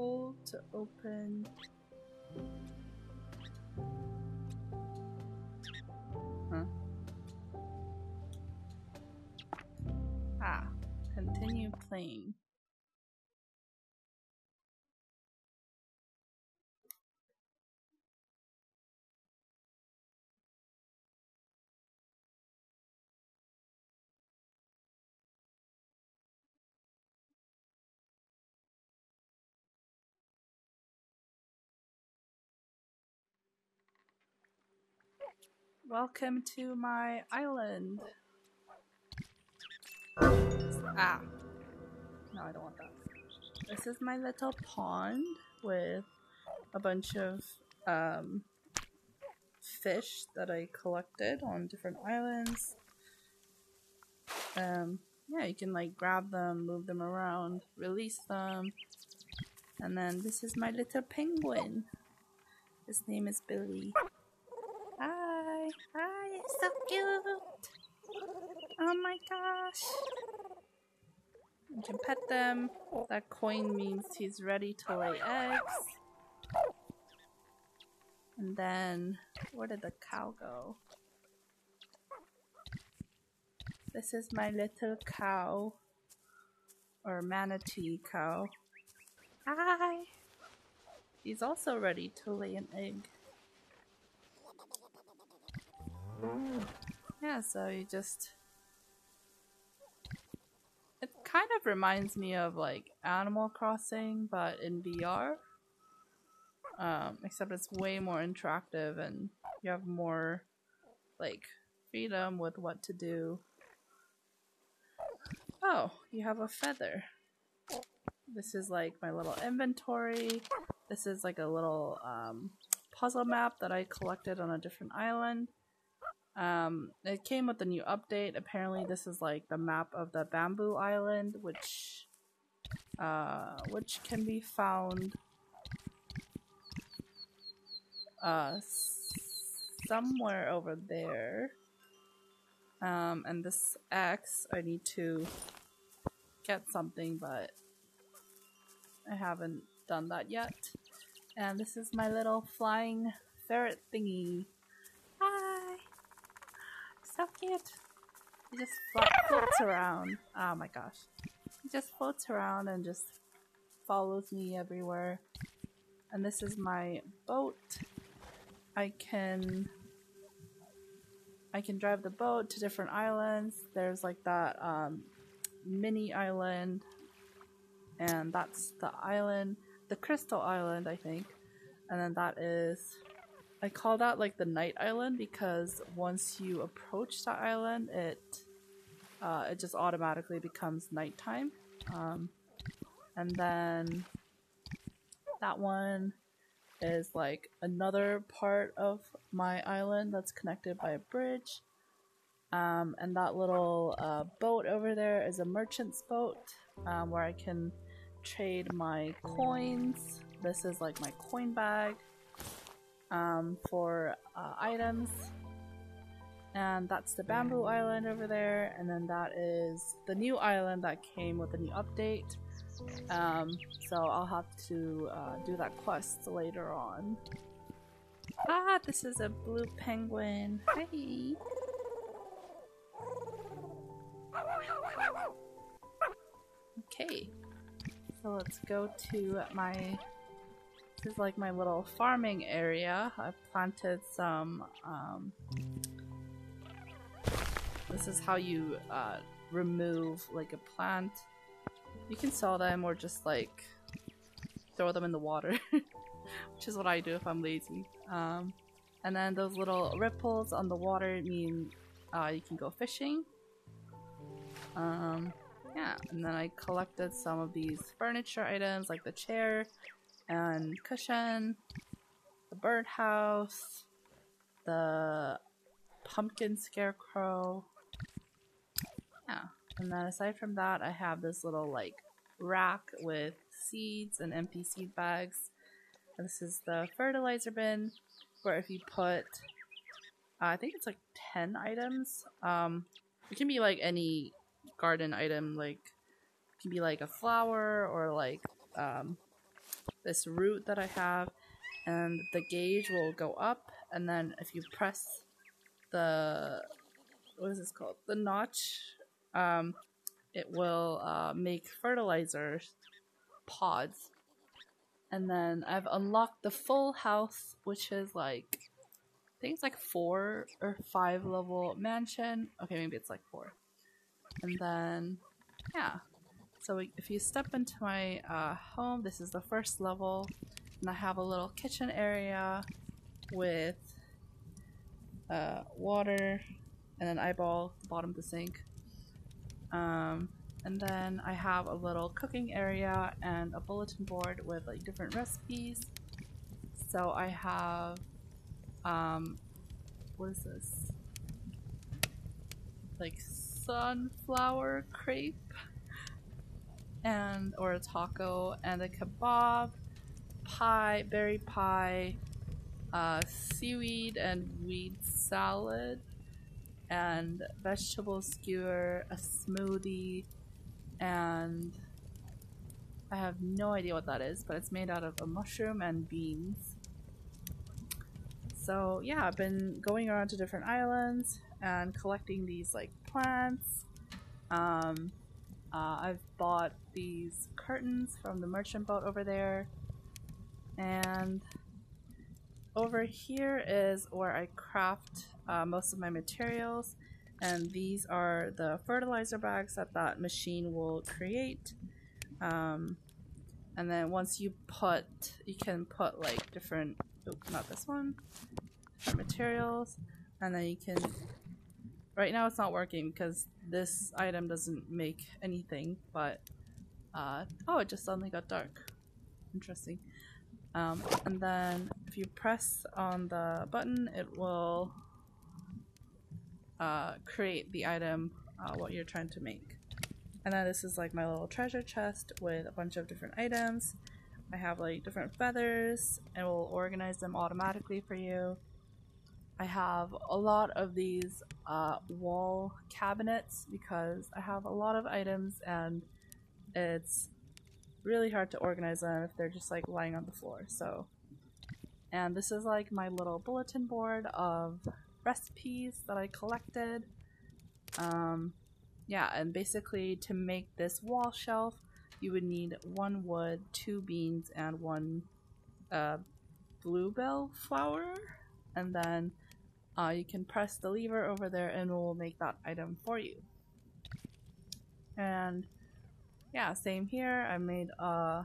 hold to open. Huh. Ah, continue playing. Welcome to my island. Ah. No, I don't want that. This is my little pond with a bunch of um, fish that I collected on different islands. Um, yeah, you can like grab them, move them around, release them. And then this is my little penguin. His name is Billy. Hi, it's so cute. Oh my gosh. You can pet them. That coin means he's ready to lay eggs. And then, where did the cow go? This is my little cow. Or manatee cow. Hi! He's also ready to lay an egg. Yeah, so you just. It kind of reminds me of like Animal Crossing, but in VR. Um, except it's way more interactive and you have more like freedom with what to do. Oh, you have a feather. This is like my little inventory. This is like a little um, puzzle map that I collected on a different island. Um, it came with a new update. Apparently, this is like the map of the Bamboo Island, which uh, which can be found uh, somewhere over there. Um, and this X, I need to get something, but I haven't done that yet. And this is my little flying ferret thingy. So cute! He just flo floats around. Oh my gosh. He just floats around and just follows me everywhere. And this is my boat. I can I can drive the boat to different islands. There's like that um, mini island, and that's the island, the Crystal Island, I think. And then that is, I call that like the night island because once you approach the island, it uh, it just automatically becomes nighttime. Um, and then that one is like another part of my island that's connected by a bridge. Um, and that little uh, boat over there is a merchant's boat um, where I can trade my coins. This is like my coin bag um, for uh, items. And that's the bamboo island over there. And then that is the new island that came with a new update. Um, so I'll have to uh, do that quest later on. Ah, this is a blue penguin. Hi. Okay, so let's go to my. This is like my little farming area. I've planted some. Um, this is how you uh, remove like a plant you can sell them or just like throw them in the water, which is what I do if I'm lazy. Um, and then those little ripples on the water mean uh, you can go fishing. Um, yeah, and then I collected some of these furniture items like the chair and cushion, the birdhouse, the pumpkin scarecrow. Yeah. And then aside from that, I have this little like rack with seeds and empty seed bags. And this is the fertilizer bin where if you put, uh, I think it's like 10 items. Um, it can be like any garden item, like it can be like a flower or like um, this root that I have, and the gauge will go up. And then if you press the what is this called? The notch, um, it will uh, make fertilizer pods. And then I've unlocked the full house, which is like I think it's like four or five level mansion. Okay, maybe it's like four. And then yeah, so if you step into my uh, home, this is the first level, and I have a little kitchen area with uh, water and an eyeball bottom of the sink. Um, and then I have a little cooking area and a bulletin board with like different recipes. So I have, um, what is this? Like sunflower crepe and or a taco and a kebab, pie, berry pie, uh, seaweed and weed salad, and vegetable skewer, a smoothie, and I have no idea what that is, but it's made out of a mushroom and beans. So yeah, I've been going around to different islands and collecting these like plants. Um, uh, I've bought these curtains from the merchant boat over there. And over here is where I craft uh, most of my materials. And these are the fertilizer bags that that machine will create. Um, and then once you put, you can put like different, not this one, different materials. And then you can Right now it's not working because this item doesn't make anything, but uh, oh, it just suddenly got dark. Interesting. Um, and then if you press on the button, it will uh, create the item, uh, what you're trying to make. And then this is like my little treasure chest with a bunch of different items. I have like different feathers and will organize them automatically for you. I have a lot of these uh, wall cabinets because I have a lot of items and it's really hard to organize them if they're just like lying on the floor. So, and this is like my little bulletin board of recipes that I collected. Um, yeah, and basically to make this wall shelf, you would need one wood, two beans, and one uh, bluebell flower, and then uh, you can press the lever over there and we'll make that item for you. And yeah, same here. I made uh,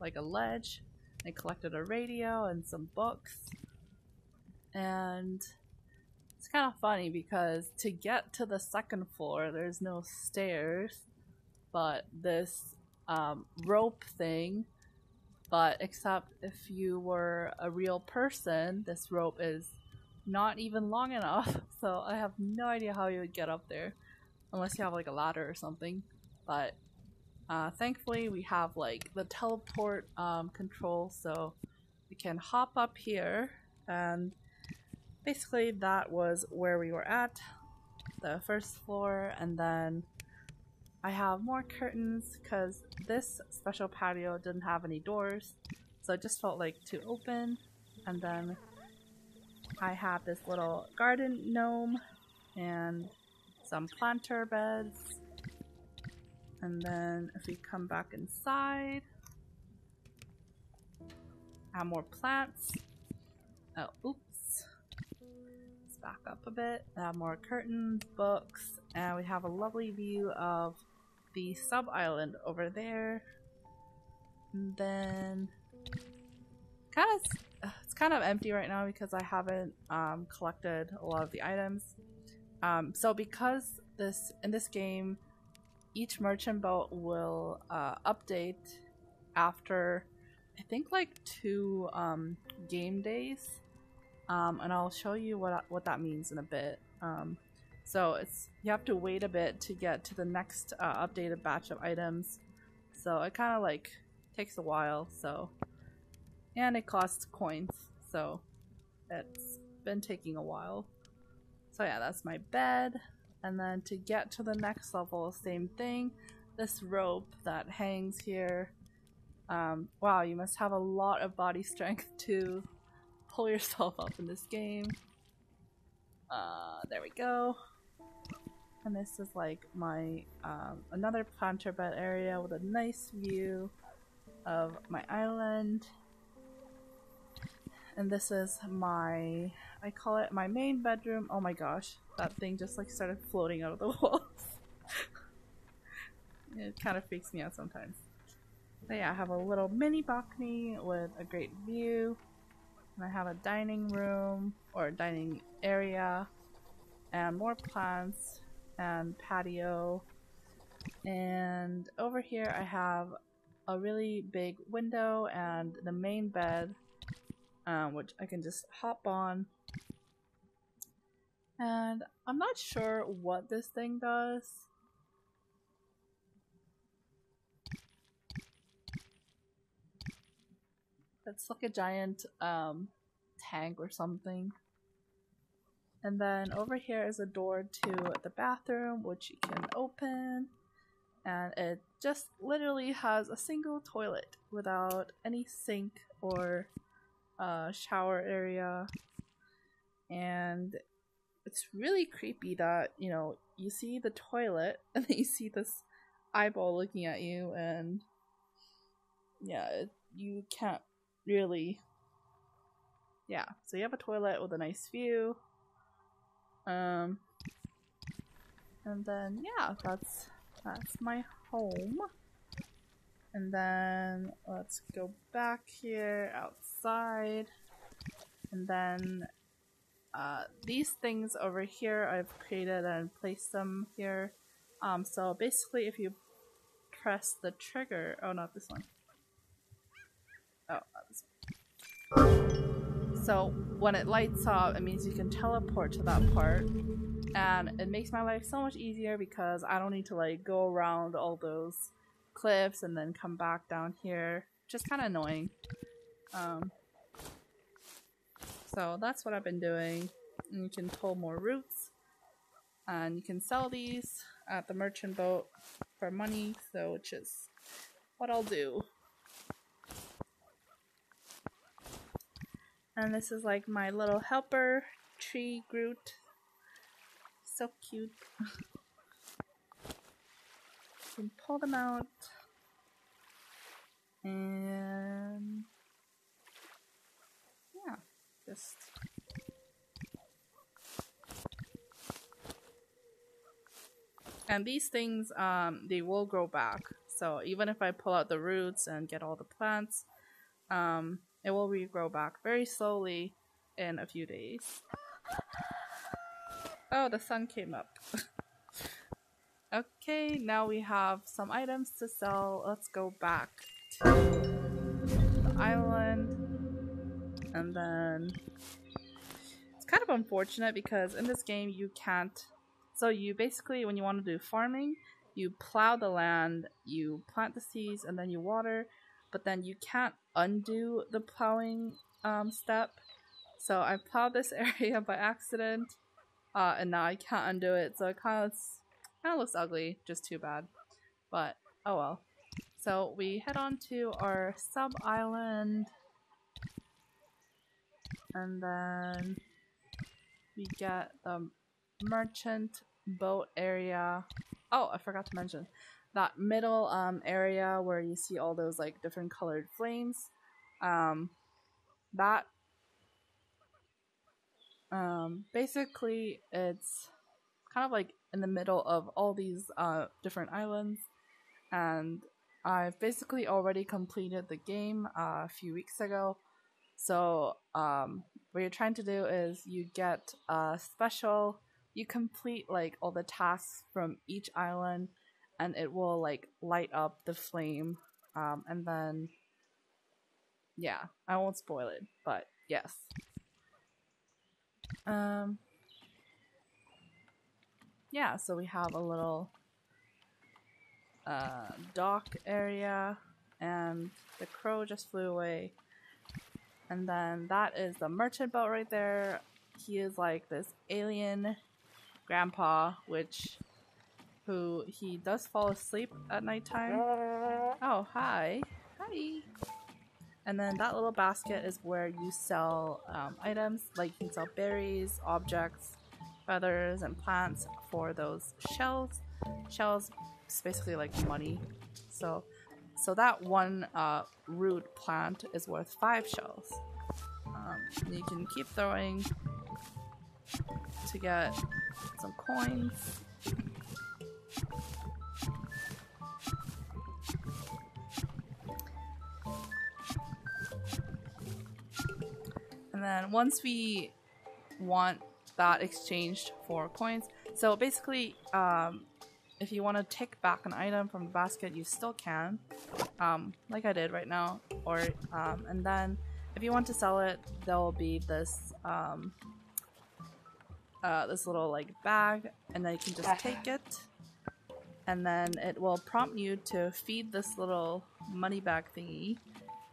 like a ledge. I collected a radio and some books. And it's kind of funny because to get to the second floor, there's no stairs, but this um, rope thing. But except if you were a real person, this rope is not even long enough. So I have no idea how you would get up there unless you have like a ladder or something. But uh, thankfully we have like the teleport um, control so we can hop up here and basically that was where we were at the first floor and then I have more curtains because this special patio didn't have any doors so it just felt like too open and then I have this little garden gnome and some planter beds. And then if we come back inside, add more plants. Oh, oops. Let's back up a bit. Add more curtains, books, and we have a lovely view of the sub-island over there. And then it's kind of empty right now because I haven't um, collected a lot of the items. Um, so because this in this game, each merchant boat will uh, update after I think like two um, game days, um, and I'll show you what what that means in a bit. Um, so it's you have to wait a bit to get to the next uh, updated batch of items. So it kind of like takes a while. So and it costs coins, so it's been taking a while. So yeah, that's my bed. And then to get to the next level, same thing. This rope that hangs here Um, wow, you must have a lot of body strength to pull yourself up in this game. Uh, there we go. And this is like my um, another planter bed area with a nice view of my island. And this is my, I call it my main bedroom. Oh my gosh, that thing just like started floating out of the walls. it kind of freaks me out sometimes. But yeah, I have a little mini balcony with a great view. And I have a dining room or dining area and more plants and patio. And over here I have a really big window and the main bed, um, which I can just hop on. And I'm not sure what this thing does. It's like a giant um, tank or something. And then over here is a door to the bathroom, which you can open. And it just literally has a single toilet without any sink or uh, shower area. And it's really creepy that, you know, you see the toilet and then you see this eyeball looking at you and yeah, you can't really yeah, so you have a toilet with a nice view um, and then yeah, that's that's my home. And then let's go back here outside. And then uh, these things over here I've created and placed them here. Um, so basically if you press the trigger, oh not this one. Oh, this one. So when it lights up, it means you can teleport to that part. And it makes my life so much easier because I don't need to like go around all those cliffs and then come back down here. Just kind of annoying. Um, so that's what I've been doing. And you can pull more roots. And you can sell these at the merchant boat for money, so which is what I'll do. And this is like my little helper tree Groot. So cute. can pull them out. And yeah, just and these things um they will grow back so even if I pull out the roots and get all the plants um it will regrow back very slowly in a few days. Oh, the sun came up. okay, now we have some items to sell. Let's go back to the island. And then... It's kind of unfortunate because in this game you can't... So you basically, when you want to do farming, you plow the land, you plant the seeds, and then you water but then you can't undo the plowing um, step. So I plowed this area by accident, uh, and now I can't undo it. So it kind of kind of looks ugly, just too bad. But oh well. So we head on to our sub island, and then we get the merchant boat area. Oh, I forgot to mention that middle um, area where you see all those like different colored flames um, that um, basically it's kind of like in the middle of all these uh, different islands. And I've basically already completed the game uh, a few weeks ago. So um, what you're trying to do is you get a special you complete like all the tasks from each island and it will like light up the flame um, and then yeah i won't spoil it but yes. Um yeah so we have a little uh, dock area and the crow just flew away and then that is the merchant boat right there he is like this alien grandpa which who he does fall asleep at nighttime. Oh, hi. Hi. And then that little basket is where you sell um, items, like you can sell berries, objects, feathers, and plants for those shells. Shells is basically like money. So, so that one uh, root plant is worth five shells. Um, you can keep throwing to get some coins. And then once we want that exchanged for coins, so basically, um, if you want to take back an item from the basket, you still can, um, like I did right now. Or um, and then if you want to sell it, there will be this um, uh, this little like bag, and then you can just take it, and then it will prompt you to feed this little money bag thingy,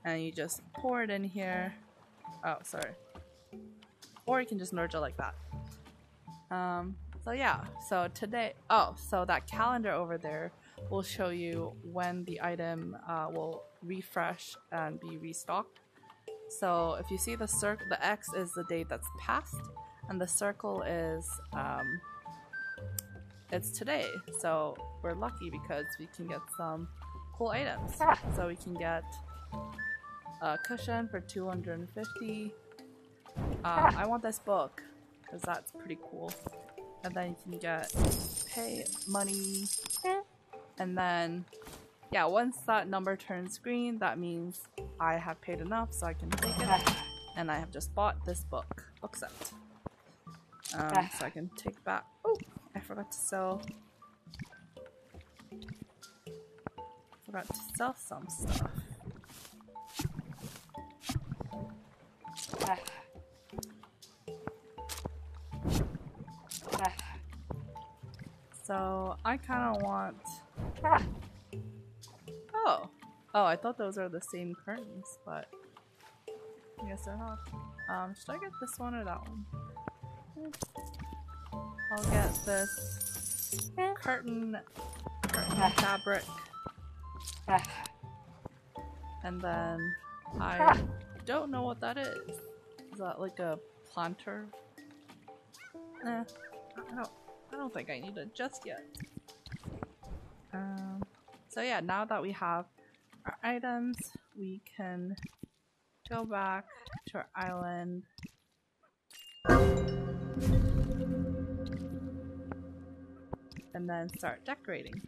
and you just pour it in here. Oh, sorry. Or you can just merge it like that. Um, so yeah, so today, oh, so that calendar over there will show you when the item uh, will refresh and be restocked. So if you see the circle, the X is the date that's passed, and the circle is um, it's today. So we're lucky because we can get some cool items. So we can get a cushion for 250. Uh, I want this book because that's pretty cool. And then you can get pay money. And then, yeah, once that number turns green, that means I have paid enough so I can take it. And I have just bought this book, book set. Um, so I can take back. Oh, I forgot to sell. Forgot to sell some stuff. So I kind of want. Ah. Oh, oh! I thought those are the same curtains, but I guess they're not. Um, should I get this one or that one? I'll get this eh. curtain, curtain ah. fabric, ah. and then I don't know what that is. Is that like a planter? Eh, I don't. I don't think I need it just yet. Um, so yeah, now that we have our items, we can go back to our island. And then start decorating.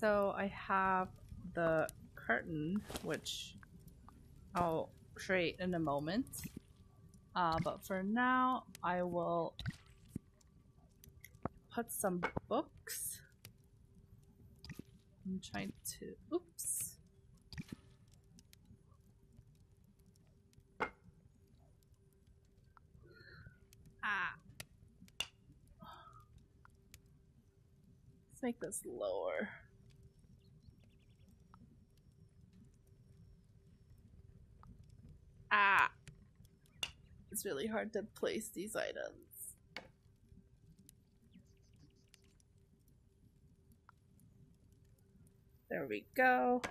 So I have the curtain, which I'll create in a moment. Uh, but for now, I will put some books. I'm trying to. Oops. Ah. Let's make this lower. It's really hard to place these items. There we go.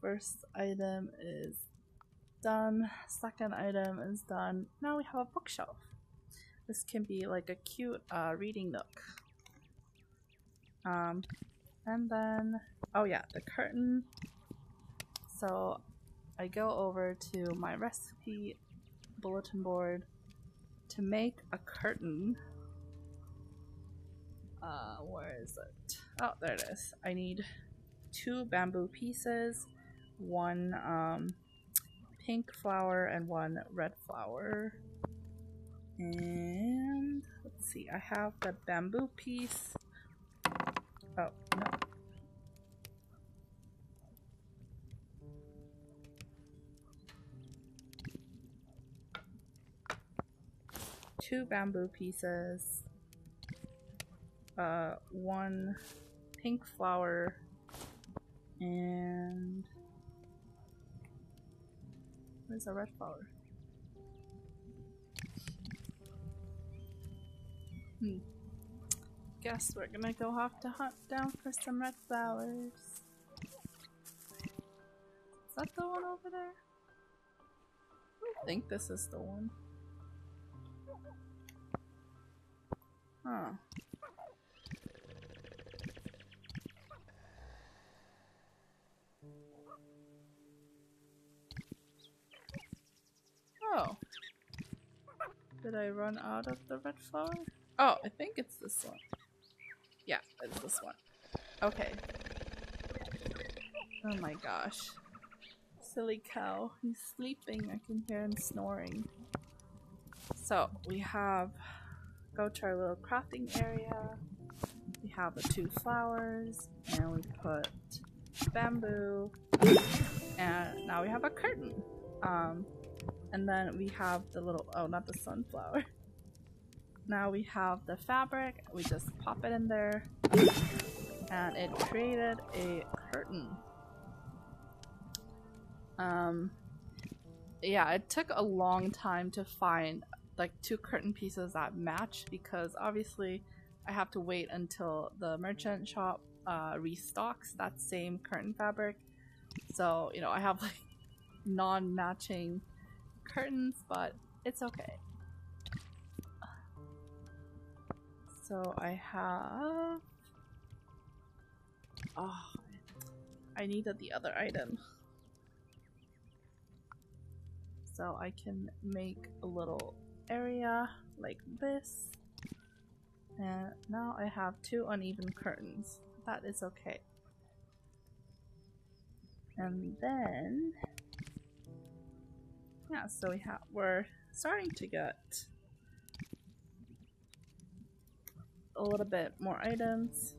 First item is done. Second item is done. Now we have a bookshelf. This can be like a cute uh, reading nook. Um, and then, oh yeah, the curtain. So I go over to my recipe bulletin board to make a curtain. Uh, where is it? Oh, there it is. I need two bamboo pieces, one um, pink flower, and one red flower. And let's see, I have the bamboo piece. Oh, no, two bamboo pieces, uh, one pink flower, and where's a red flower? Hmm. guess we're gonna go have to hunt down for some red flowers. Is that the one over there? I think this is the one. Huh. Oh. Did I run out of the red flower? Oh, I think it's this one. Yeah, it's this one. Okay. Oh my gosh. Silly cow. He's sleeping. I can hear him snoring. So, we have... Go to our little crafting area. We have the two flowers. And we put bamboo. And now we have a curtain. Um, and then we have the little, oh, not the sunflower. Now we have the fabric, we just pop it in there, and it created a curtain. Um, yeah, it took a long time to find like two curtain pieces that match because obviously I have to wait until the merchant shop uh, restocks that same curtain fabric. So, you know, I have like non-matching curtains, but it's okay. So I have... Oh, I needed the other item. So I can make a little area like this. And now I have two uneven curtains. That is okay. And then yeah, so we have we're starting to get a little bit more items.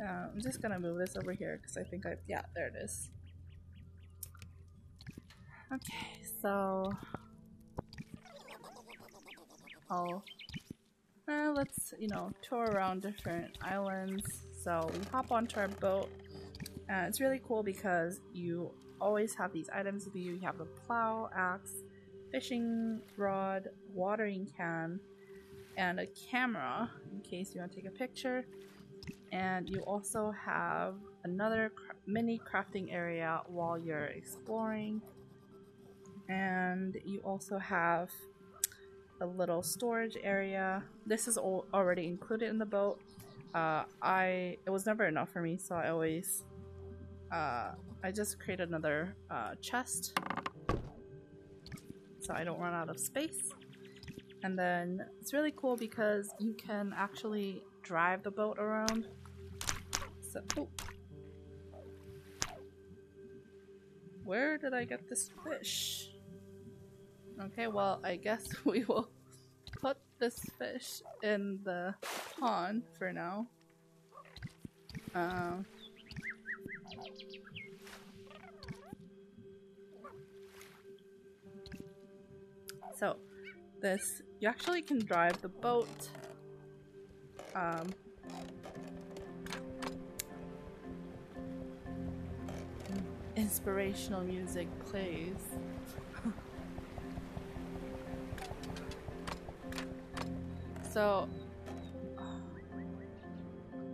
Uh, I'm just gonna move this over here because I think I yeah there it is. Okay, so I'll uh, let's you know tour around different islands so we hop onto our boat it's really cool because you always have these items with you. You have a plow, axe, fishing rod, watering can, and a camera in case you want to take a picture. And you also have another cr mini crafting area while you're exploring. And you also have a little storage area. This is all already included in the boat, uh, I it was never enough for me, so I always uh, I just create another uh, chest so I don't run out of space. And then it's really cool because you can actually drive the boat around. So. Where did I get this fish? Okay, well, I guess we will put this fish in the pond for now. Um, so, this, you actually can drive the boat. Um, inspirational music plays. So,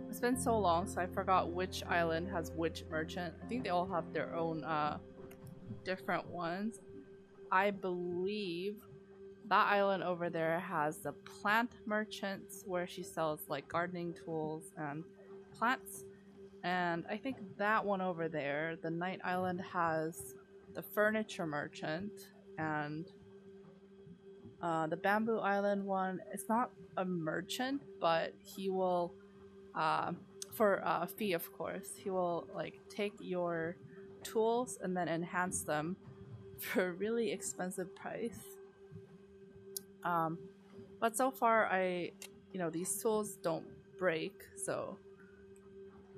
it's been so long, so I forgot which island has which merchant. I think they all have their own uh, different ones. I believe that island over there has the plant merchants where she sells like gardening tools and plants. And I think that one over there, the night island, has the furniture merchant and uh, the bamboo island one, it's not a merchant, but he will, uh, for a fee, of course, he will like take your tools and then enhance them for a really expensive price. Um, but so far, I, you know, these tools don't break, so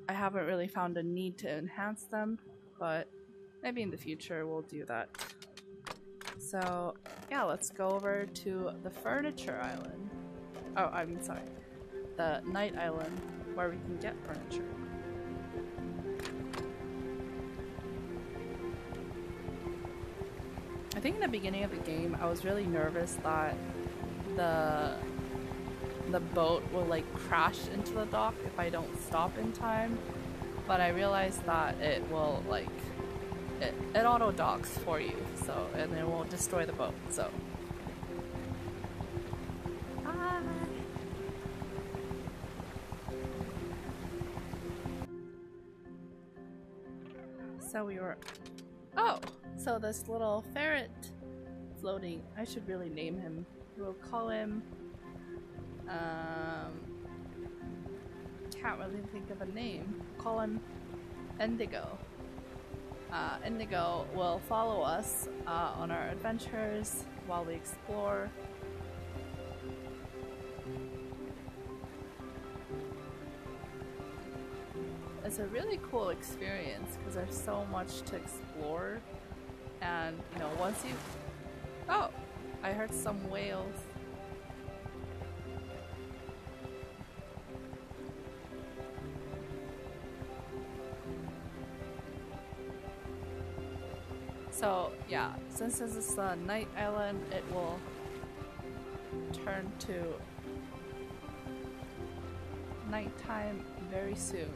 I haven't really found a need to enhance them, but maybe in the future we'll do that. So, yeah, let's go over to the furniture island. Oh, I'm sorry. The night island where we can get furniture. I think in the beginning of the game, I was really nervous that the the boat will like crash into the dock if I don't stop in time. But I realized that it will like it, it auto docks for you, so and it won't destroy the boat. So. Oh, so this little ferret floating. I should really name him. We'll call him. Um. Can't really think of a name. Call him Indigo. Uh, Indigo will follow us uh, on our adventures while we explore. It's a really cool experience because there's so much to explore, and you know, once you. Oh! I heard some whales. So yeah, since this is a night island, it will turn to nighttime very soon.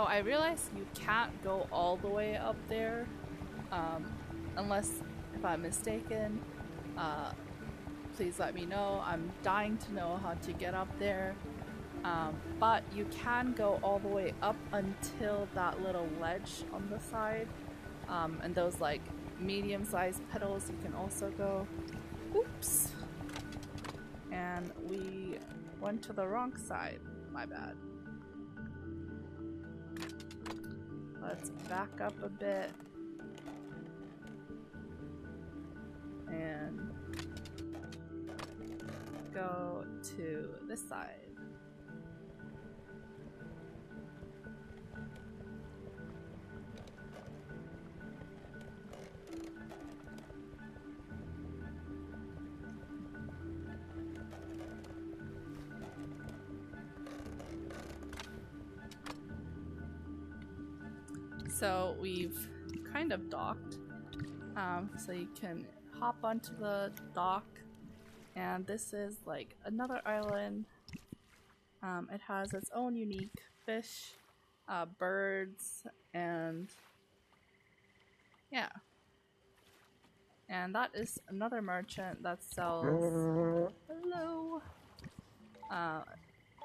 So I realized you can't go all the way up there, um, unless if I'm mistaken. Uh, please let me know. I'm dying to know how to get up there. Um, but you can go all the way up until that little ledge on the side. Um, and those like medium-sized petals you can also go. Oops. And we went to the wrong side. My bad. Let's back up a bit. And go to this side. So we've kind of docked. Um, so you can hop onto the dock, and this is like another island. Um, it has its own unique fish, uh, birds, and yeah. And that is another merchant that sells. Hello. Uh,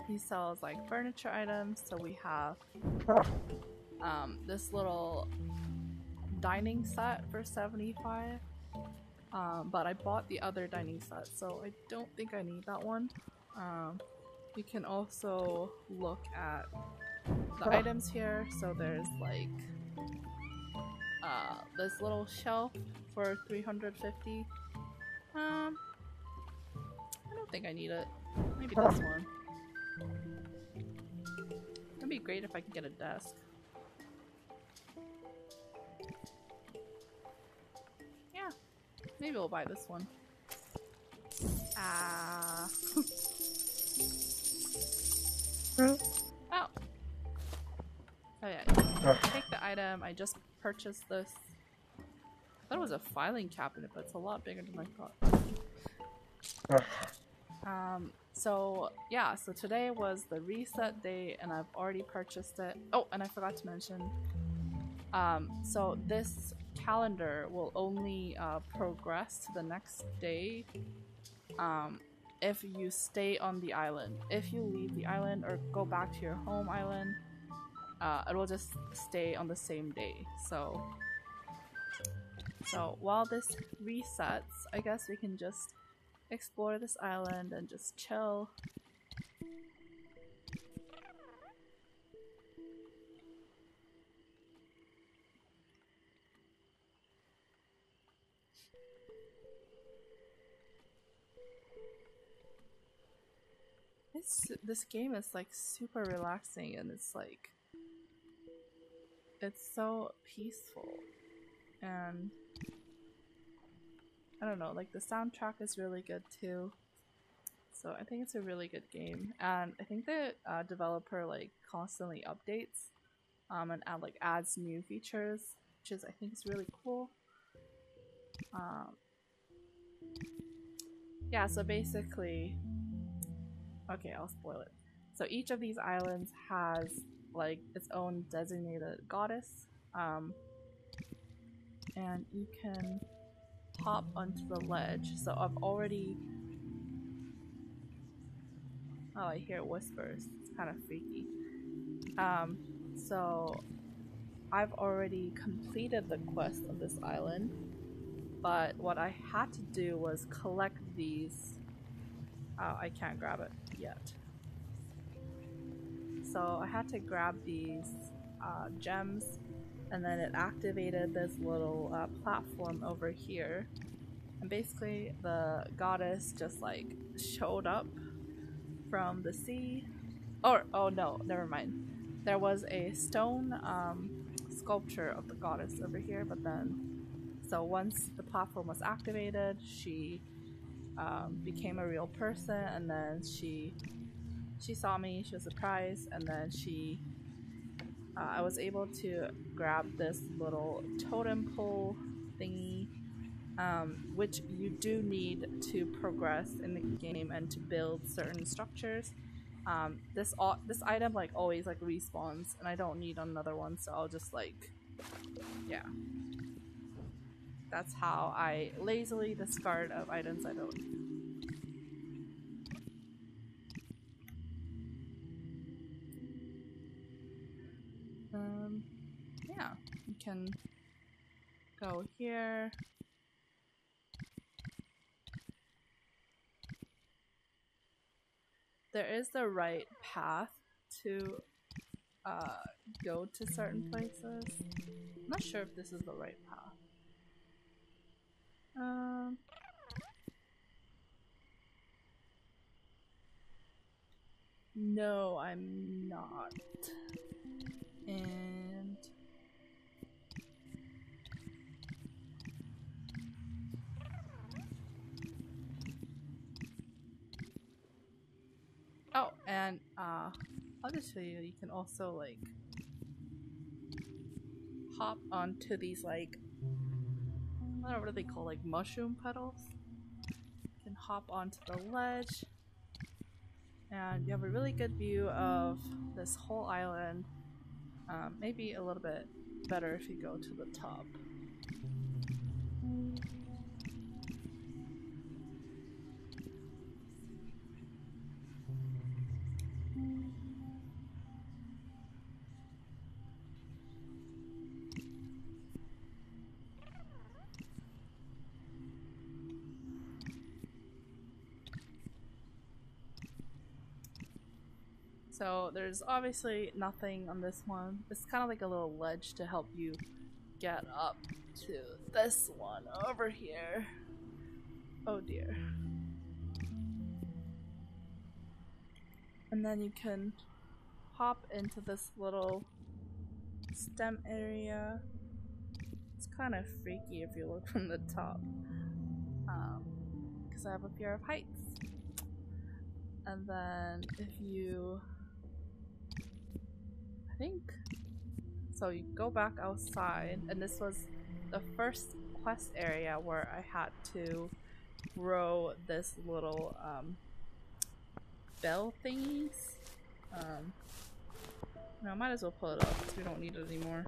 he sells like furniture items. So we have um, this little dining set for 75 um, but I bought the other dining set so I don't think I need that one. Um, you can also look at the items here. So there's like uh, this little shelf for 350 um I don't think I need it. Maybe this one. It'd be great if I could get a desk Maybe we'll buy this one. Ah. oh. Oh yeah. Take the item. I just purchased this. I thought it was a filing cabinet, but it's a lot bigger than I thought. Um, so yeah, so today was the reset day and I've already purchased it. Oh, and I forgot to mention, um, so this calendar will only uh, progress to the next day um, if you stay on the island. If you leave the island or go back to your home island, uh, it will just stay on the same day. So, so while this resets, I guess we can just explore this island and just chill. This this game is like super relaxing and it's like it's so peaceful and I don't know, like the soundtrack is really good too. So I think it's a really good game, and I think the uh, developer like constantly updates, um, and add like adds new features, which is I think is really cool. Um, yeah, so basically, okay, I'll spoil it. So each of these islands has like its own designated goddess, um, and you can hop onto the ledge. So I've already Oh, I hear whispers. It's kind of freaky. Um, so I've already completed the quest of this island, but what I had to do was collect these. Oh, I can't grab it yet. So I had to grab these uh, gems, and then it activated this little uh, platform over here. And basically, the goddess just like showed up from the sea. Or, oh no, never mind. There was a stone um, sculpture of the goddess over here, but then, so once the platform was activated, she um, became a real person, and then she she saw me, she was surprised, and then she uh, I was able to grab this little totem pole thingy um, which you do need to progress in the game and to build certain structures. Um, this this item like always like respawns, and I don't need another one, so I'll just like, yeah. That's how I lazily discard of items I don't need. Um, yeah, you can go here. there is the right path to uh, go to certain places. I'm not sure if this is the right path. Um. No, I'm not. And Oh, and uh, I'll just show you. You can also like hop onto these like I don't know what they call like mushroom petals. You can hop onto the ledge, and you have a really good view of this whole island. Um, maybe a little bit better if you go to the top. So there's obviously nothing on this one. It's kind of like a little ledge to help you get up to this one over here. Oh dear. And then you can hop into this little stem area. It's kind of freaky if you look from the top. Because um, I have a fear of heights. And then if you think. So you go back outside, and this was the first quest area where I had to grow this little um, bell thingies. Um, I might as well pull it up because we don't need it anymore.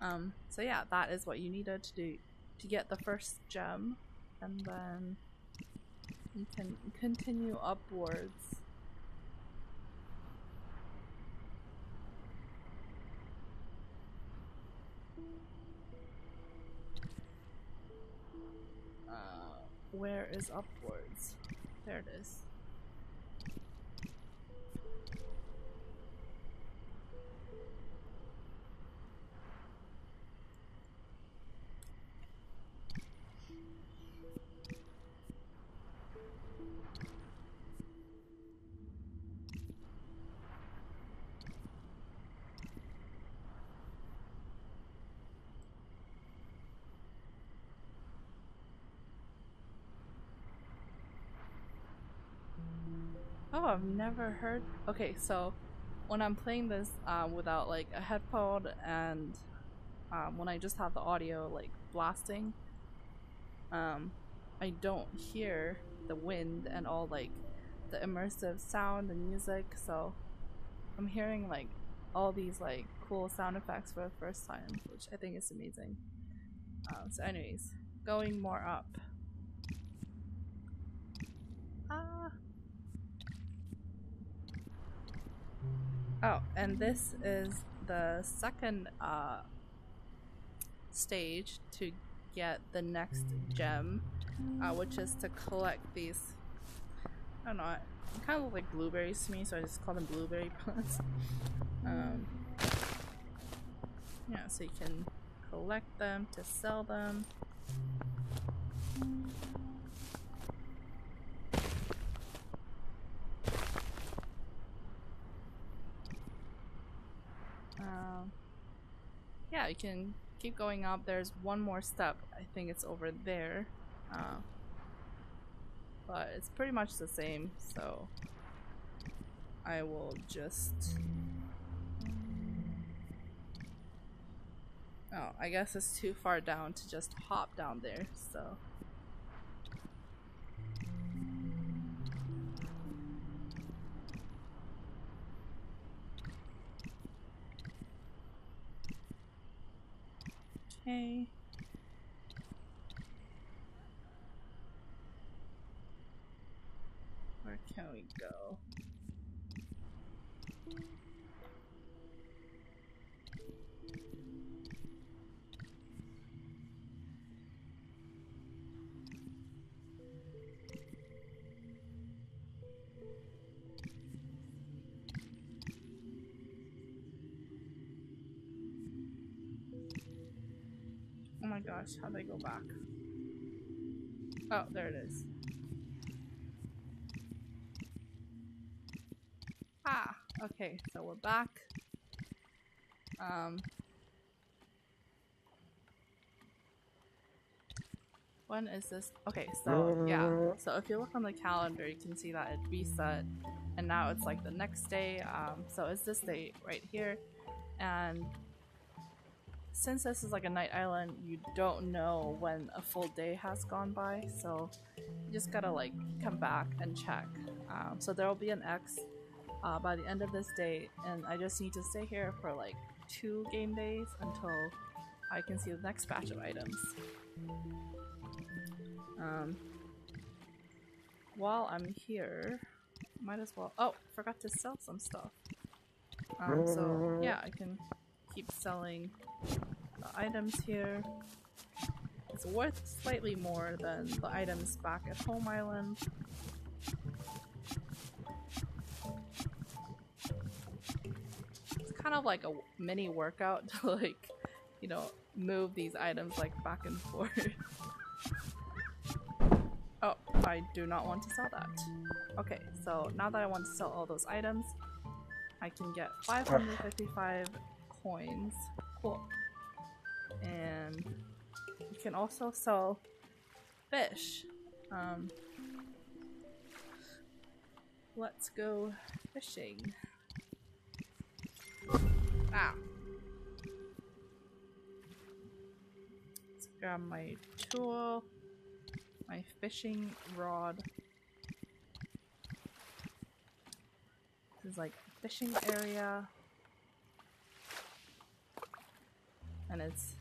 Um, so yeah, that is what you needed to do to get the first gem, and then you can continue upwards Where is upwards? There it is. I've never heard. Okay, so when I'm playing this uh, without like a headphone and um, when I just have the audio like blasting, um, I don't hear the wind and all like the immersive sound and music. So I'm hearing like all these like cool sound effects for the first time, which I think is amazing. Um, so, anyways, going more up. Ah. Oh, and this is the second uh, stage to get the next gem, uh, which is to collect these. I don't know. It kind of look like blueberries to me, so I just call them blueberry plants. Um, yeah, so you can collect them to sell them. Um, yeah, you can keep going up. There's one more step. I think it's over there. Uh, but it's pretty much the same, so I will just... Oh, I guess it's too far down to just hop down there, so... Okay. Where can we go? Oh, there it is. Ah, okay, so we're back. Um, when is this? Okay, so yeah, so if you look on the calendar, you can see that it reset, and now it's like the next day. Um, so it's this day right here, and since this is like a night island, you don't know when a full day has gone by, so you just gotta like come back and check. Um, so there will be an X uh, by the end of this day, and I just need to stay here for like two game days until I can see the next batch of items. Um, while I'm here, might as well. Oh, forgot to sell some stuff. Um, so yeah, I can keep selling the items here. It's worth slightly more than the items back at home island. It's kind of like a mini workout to like, you know, move these items like back and forth. oh, I do not want to sell that. Okay, so now that I want to sell all those items, I can get ah. 555 coins. Cool. And you can also sell fish. Um, let's go fishing. Ah. Let's grab my tool, my fishing rod. This is like a fishing area. And it's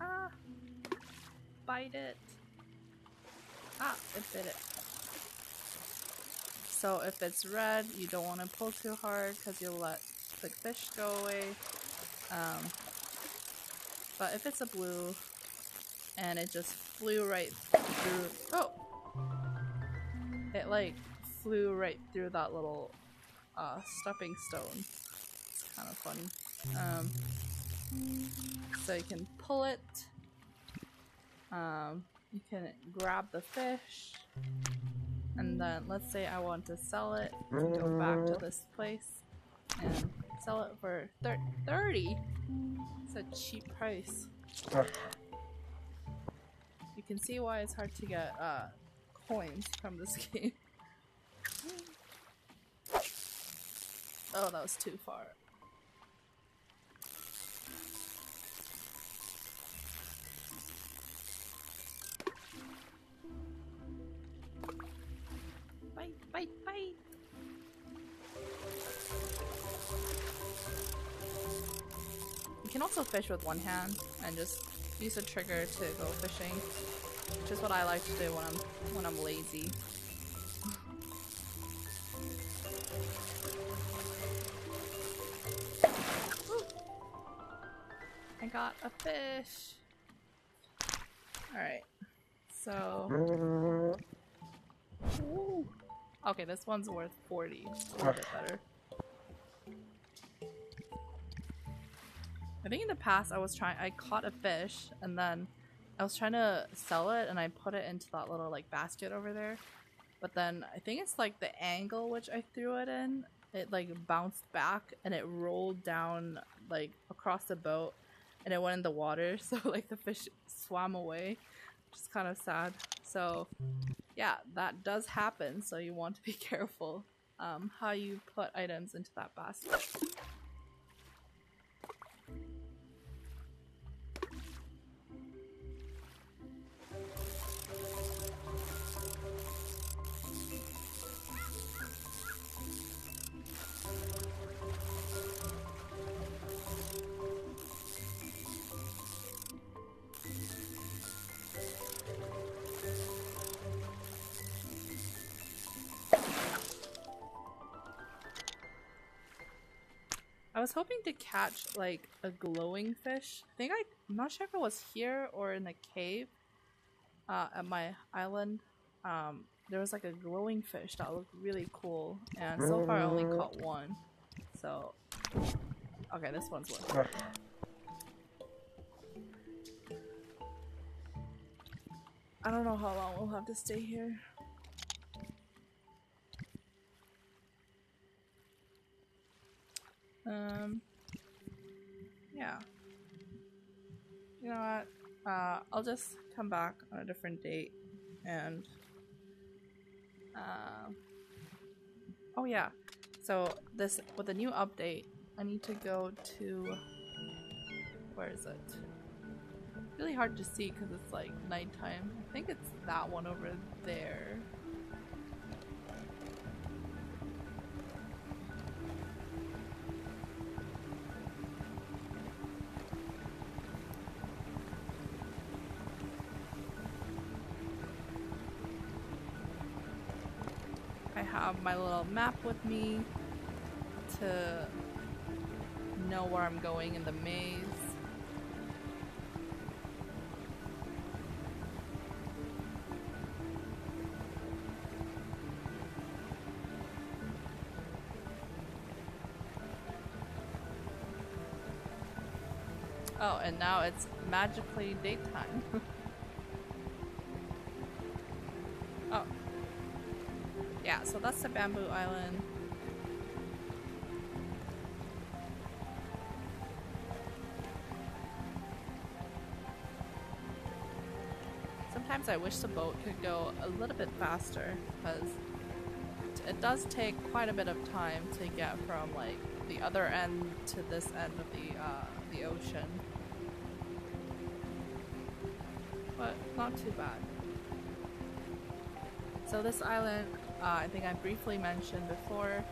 ah bite it. Ah, it bit it. So if it's red, you don't want to pull too hard because you'll let the fish go away. Um, but if it's a blue and it just flew right through, oh, it like flew right through that little uh, stepping stone. It's kind of funny. Um, so you can pull it. Um, you can grab the fish. And then let's say I want to sell it. Go back to this place and sell it for thir 30. It's a cheap price. You can see why it's hard to get uh, coins from this game. Oh, that was too far. Can also fish with one hand and just use a trigger to go fishing, which is what I like to do when I'm when I'm lazy. I got a fish. Alright. So. Ooh. Okay, this one's worth 40. A little bit better. I think in the past I was trying- I caught a fish and then I was trying to sell it and I put it into that little like basket over there. But then I think it's like the angle which I threw it in. It like bounced back and it rolled down like across the boat and it went in the water so like the fish swam away is kind of sad so yeah that does happen so you want to be careful um, how you put items into that basket was hoping to catch like a glowing fish. I think I, I'm not sure if it was here or in the cave uh, at my island. Um, there was like a glowing fish that looked really cool, and so far I only caught one. So, okay, this one's worth. it. I don't know how long we'll have to stay here. Um, yeah. You know what? Uh, I'll just come back on a different date and. Uh, oh, yeah. So, this, with the new update, I need to go to. Where is it? Really hard to see because it's like nighttime. I think it's that one over there. Have my little map with me to know where I'm going in the maze. Oh, and now it's magically daytime. that's the bamboo island. Sometimes I wish the boat could go a little bit faster because it does take quite a bit of time to get from like the other end to this end of the uh, the ocean. But not too bad. So this island, I think I briefly mentioned before,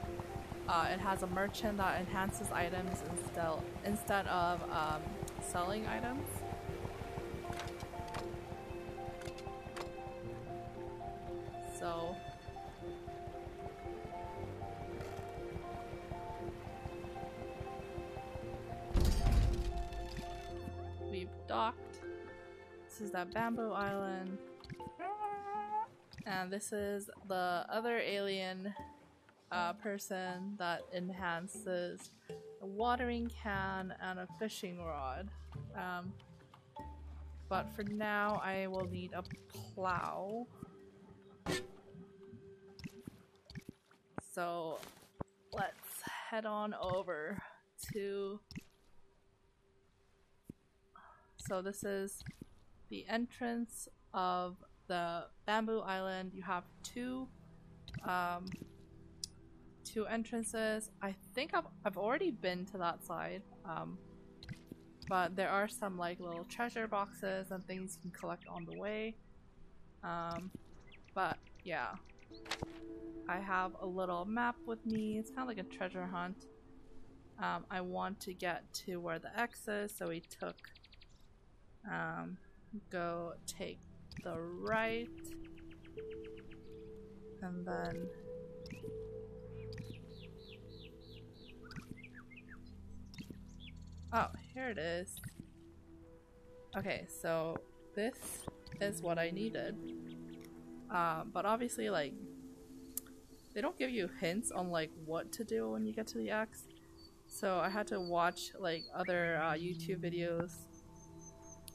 uh, it has a merchant that enhances items instead instead of um, selling items. So we've docked. This is that bamboo island. And this is the other alien uh, person that enhances a watering can and a fishing rod. Um, but for now, I will need a plow. So let's head on over to. So this is the entrance of the bamboo island. You have two, um, two entrances. I think I've, I've already been to that side. Um, but there are some like little treasure boxes and things you can collect on the way. Um, but yeah, I have a little map with me. It's kind of like a treasure hunt. Um, I want to get to where the X is, so we took, um, go take the right, and then Oh, here it is. Okay, so this is what I needed. Uh, but obviously, like, they don't give you hints on, like, what to do when you get to the X. So I had to watch, like, other uh, YouTube videos.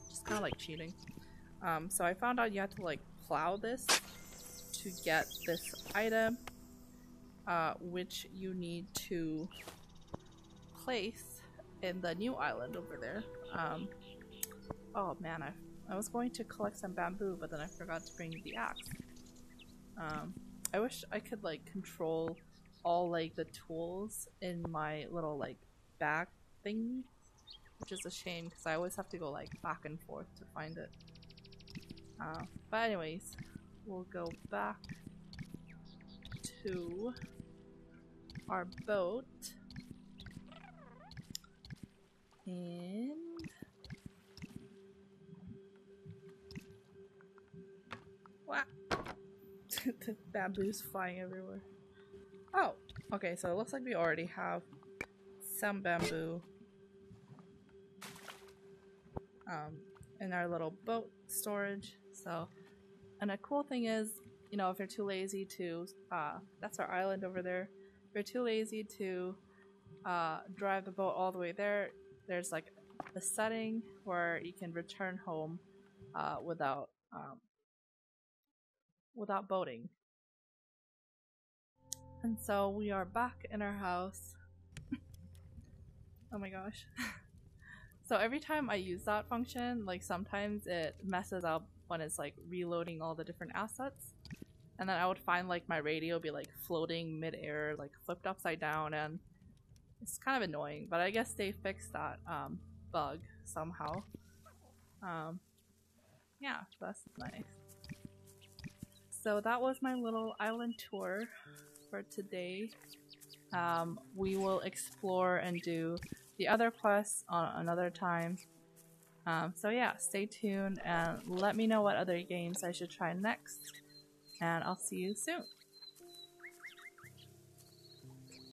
Just kind of like cheating. Um, so I found out you had to, like, plow this to get this item, uh, which you need to place in the new island over there. Um, oh man, I, I was going to collect some bamboo, but then I forgot to bring the axe. Um, I wish I could like control all like the tools in my little like bag thing, which is a shame because I always have to go like back and forth to find it. Uh, but anyways, we'll go back to our boat. And wow, the bamboo's flying everywhere. Oh, okay. So it looks like we already have some bamboo um, in our little boat storage. So, and a cool thing is, you know, if you're too lazy to, uh, that's our island over there. If you're too lazy to uh, drive the boat all the way there, there's like a setting where you can return home uh, without um, without boating. And so we are back in our house. oh my gosh. so every time I use that function, like sometimes it messes up when it's like reloading all the different assets. And then I would find like my radio be like floating midair, like flipped upside down and it's kind of annoying, but I guess they fixed that um, bug somehow. Um, yeah, that's nice. So that was my little island tour for today. Um, we will explore and do the other quests on another time. Um, so yeah, stay tuned and let me know what other games I should try next. And I'll see you soon.